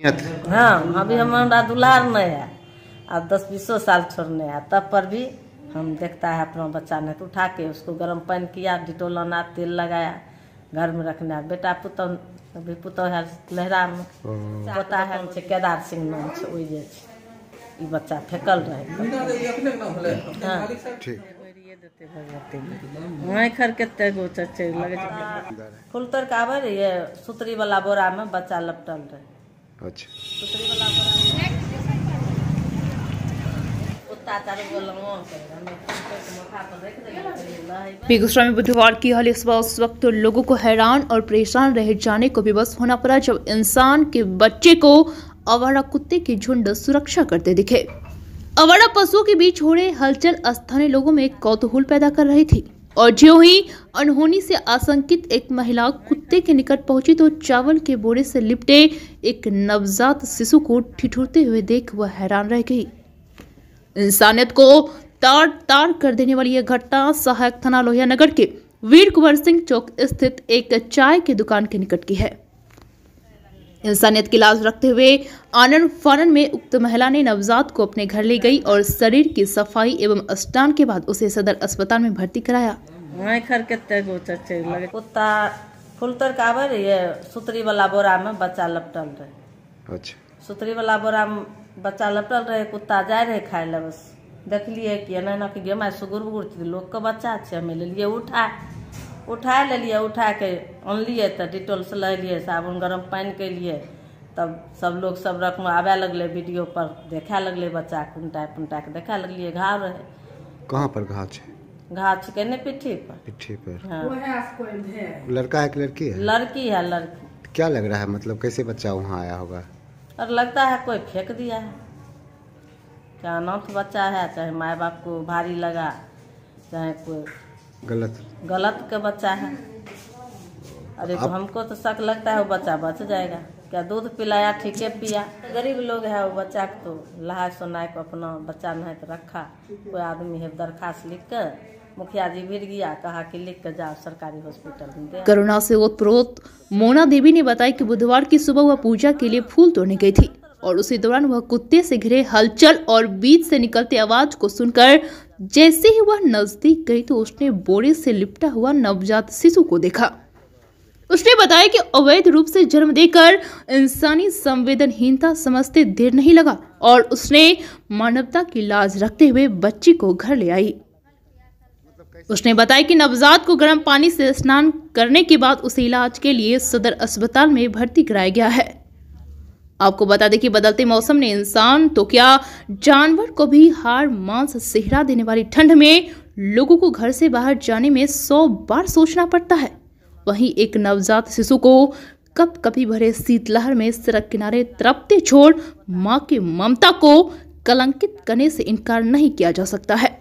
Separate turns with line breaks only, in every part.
हाँ अभी हमारा दुलार नहीं है। अब दस बीसों साल छोड़ने है। तब पर भी हम देखता है अपना बच्चा ने तो उठा के उसको गर्म पानी किया डिटोल आना तेल लगाया घर में रखना। बेटा पुतौ अभी पुतौ है लहरा में पोता है केदार सिंह नाम छै ओइ जे ई बच्चा फेकल रहे। हाँ। वहीं खर कते गो चचे लगे छै। फूल तोड़ के आवे रहिए सुतरी वाला बोरा में बच्चा लपटल रहे।
अच्छा।
बेगूसराय में बुधवार की हाल इस वक्त लोगों को हैरान और परेशान रह जाने को विवश होना पड़ा जब इंसान के बच्चे को अवारा कुत्ते के झुंड सुरक्षा करते दिखे। अवारा पशुओं के बीच हो रहे हलचल, स्थानीय लोगों में कौतूहल पैदा कर रही थी। और ज्यों ही अनहोनी से आशंकित एक महिला कुत्ते के निकट पहुँची तो चावल के बोरे से लिपटे एक नवजात शिशु को ठिठुरते हुए देख वह हैरान रह गई। इंसानियत को तार तार कर देने वाली यह घटना सहायक थाना लोहिया नगर के वीर कुंवर सिंह चौक स्थित एक चाय की दुकान के निकट की है। इंसानियत की लाज रखते हुए आनंद फानन में उक्त महिला ने नवजात को अपने घर ले गई और शरीर की सफ़ाई एवं स्नान के बाद उसे सदर अस्पताल में भर्ती कराया।
लगे कुत्ता फूल तोड़ के आवे रहिए सुतरी वाला बोरा में बच्चा लपटल रहे।
अच्छा।
सुतरी वाला बोरा में बच्चा लपटल रहे कुत्ता जाए रहे खाए ले बस। देखलिए कि एना एना कि गेमा सुगुर बुगुर लोग के बच्चा छै हमें लेलिए उठा। उठा लेलिए उठा के अनलिए तो डिटोल से ललिए साबुन गरम पानि केलिए तब सब लोग सब रकम आबे लगले वीडियो पर देखे लगले बच्चा के उनटा पुनटा के देखे लगलिए घाव रहे।
कहाँ पर घाव छै?
घाव छिके ने पिट्ठी पर।
पिट्ठी पर।
हाँ।
लड़का है कि लड़की है?
लड़की है लड़की।
क्या लग रहा है मतलब कैसे बच्चा वहाँ आया होगा?
और लगता है कोई फेंक दिया है। क्या अनाथ बच्चा है चाहे माँ बाप को भारी लगा चाहे कोई
गलत।
गलत के बच्चा है। अरे तो हमको तो शक लगता है वो बच्चा बच जाएगा। क्या दूध पिलाया ठीक है पिया। गरीब लोग है वो बच्चा को तो लहा सुना के अपना बच्चा नहीं तो रखा। कोई आदमी है दरखास्त लिख कर मुखिया जी भिड़ गया कहा कि लिख कर जाओ सरकारी हॉस्पिटल में दे।
करुणा से ओतप्रोत मोना देवी ने बताया कि बुधवार की सुबह वह पूजा के लिए फूल तोड़ने गई थी और उसी दौरान वह कुत्ते से घिरे हलचल और बीच से निकलते आवाज़ को सुनकर जैसे ही वह नज़दीक गई तो उसने बोरे से लिपटा हुआ नवजात शिशु को देखा। उसने बताया कि अवैध रूप से जन्म देकर इंसानी संवेदनहीनता समझते देर नहीं लगा और उसने मानवता की लाज रखते हुए बच्ची को घर ले आई। उसने बताया कि नवजात को गर्म पानी से स्नान करने के बाद उसे इलाज के लिए सदर अस्पताल में भर्ती कराया गया है। आपको बता दें कि बदलते मौसम ने इंसान तो क्या जानवर को भी हार मांस सेहरा देने वाली ठंड में लोगों को घर से बाहर जाने में सौ बार सोचना पड़ता है। वहीं एक नवजात शिशु को कप कपी भरे शीतलहर में सड़क किनारे तरपते छोड़ माँ की ममता को कलंकित करने से इनकार नहीं किया जा सकता है।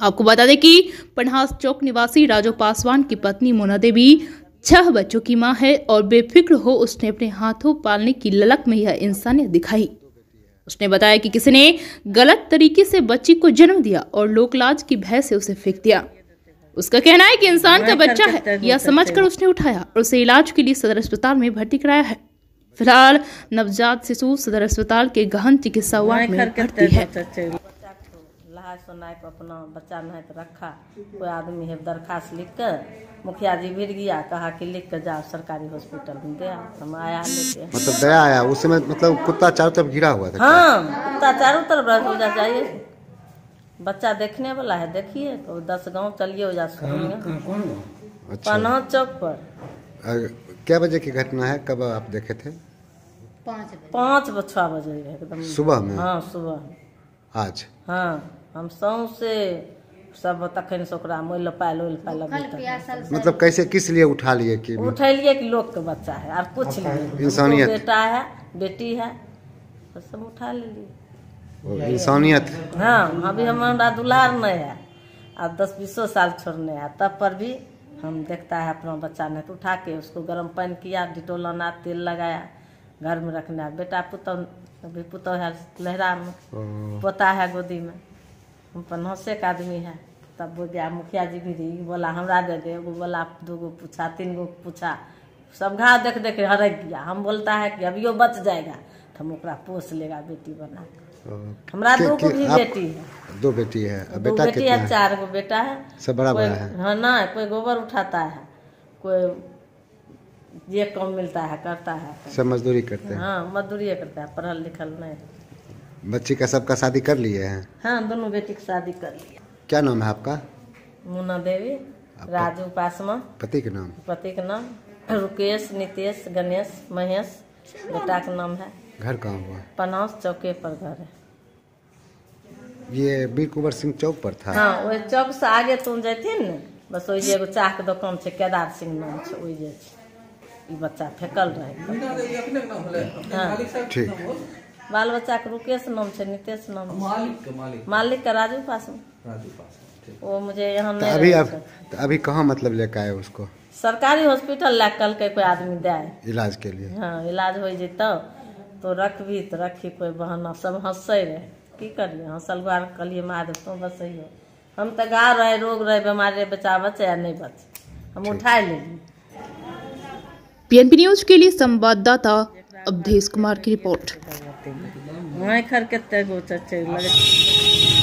आपको बता दें कि पन्हास चौक निवासी राजू पासवान की पत्नी मोना देवी छह बच्चों की माँ है और बेफिक्र हो उसने अपने हाथों पालने की ललक में यह इंसानियत दिखाई। उसने बताया कि किसी ने गलत तरीके से बच्ची को जन्म दिया और लोकलाज की भय से उसे फेंक दिया। उसका कहना है कि इंसान का बच्चा है यह समझकर उसने उठाया और उसे इलाज के लिए सदर अस्पताल में भर्ती कराया है। फ़िलहाल नवजात शिशु सदर अस्पताल के गहन चिकित्सा वार्ड में भर्ती है
बच्चा को लहा अपना बच्चा नहीं तो रखा। कोई आदमी है दरखास्त लिख कर मुखिया जी भिड़ गया कहा कि लिख कर जाओ सरकारी हॉस्पिटल में दे आओ। हम आया लेके
मतलब दया आया। उस समय मतलब कुत्ता चारों तरफ़ घिरा हुआ था
हाँ कुत्ता चारों तरफ़ रह हो जा चाहिए बच्चा देखने वाला है देखिए तो दस गाँव चलिए हो जा
अच्छा।
पन्हा चौक पर।
क्या बजे की घटना है? कब आप देखे थे?
पाँच ब- छः बजे एकदम।
सुबह में?
हाँ सुबह।
आज?
हाँ। हम सौंसे सब तखन से ओकरा मोल पायल ओल पायल
मतलब कैसे किस लिए उठा लिए कि
उठेलिए कि लोग के बच्चा है और कुछ नहीं।
इंसानियत।
बेटा है बेटी है तो सब उठा लेलिए
इंसानियत।
हाँ अभी हमारा दुलार नहीं है अब दस बीसों साल छोड़ने है तब पर भी हम देखता है अपना बच्चा ने तो उठा के उसको गर्म पानी किया डिटोल अना तेल लगाया घर में रखना बेटा पुतौ अभी पुतौ है लहरा में पोता है गोदी में हम पन्नौसे का आदमी है। तब वो गया मुखिया जी भी रही बोला हमरा दे दे। एगो बोला दूगो पूछा तीन गो पूछा। सब घाव देख देख हरक गया। हम बोलता है कि अभियो बच जाएगा। तो हम ओकरा पोस लेगा बेटी बना। हमरा
के-
दो को
के-
भी बेटी है।
दो बेटी है।
दो
बेटा
बेटी है
है?
चार गो बेटा है।
सब बड़ा बड़ा है?
हाँ ना कोई गोबर उठाता है कोई ये काम मिलता है करता है।
सब मजदूरी करते हैं?
हाँ मजदूरी करता है पढ़ल लिखल नहीं। है।
बच्ची का सबका शादी कर लिए हैं?
हाँ दोनों बेटी की शादी कर लिया
क्या नाम है आपका?
मुन्ना देवी राजू पासवान।
पति के नाम?
पति के नाम रुकेश नितेश गणेश महेश बेटा के नाम है।
घर कहाँ हुआ?
पनास चौके पर घर है।
ये वीर कुंवर सिंह चौक पर था?
हाँ वही चौक से आगे तुम जैथिन ने। बस वही एगो चाह के दुकान छै केदार सिंह नाम छै वही जे छै। ई बच्चा फेकल रहे। हाँ।
ठीक।
बाल बच्चा के रुकेश नाम छै नितेश नाम
मालिक के मालिक।
मालिक का राजू पास में
राजू पास
वो मुझे यहाँ
तो
नहीं
अभी अब तो अभी कहाँ मतलब लेकर आए उसको?
सरकारी हॉस्पिटल ला कल के कोई आदमी दे
इलाज के लिए।
हाँ इलाज हो जैतो तो रखबी तो रखी कोई बहाना। सब हंसे रहे। की करिए हंसल गुआर कहलिए मार तो बसैयो। हम तो गा रहे रोग रहे बीमारी बच्चा बचे या नहीं बचे। हम उठा लेली
पीएनपी न्यूज़ के लिए संवाददाता अवधेश कुमार की रिपोर्ट।
वहीं खर के गो चल लगे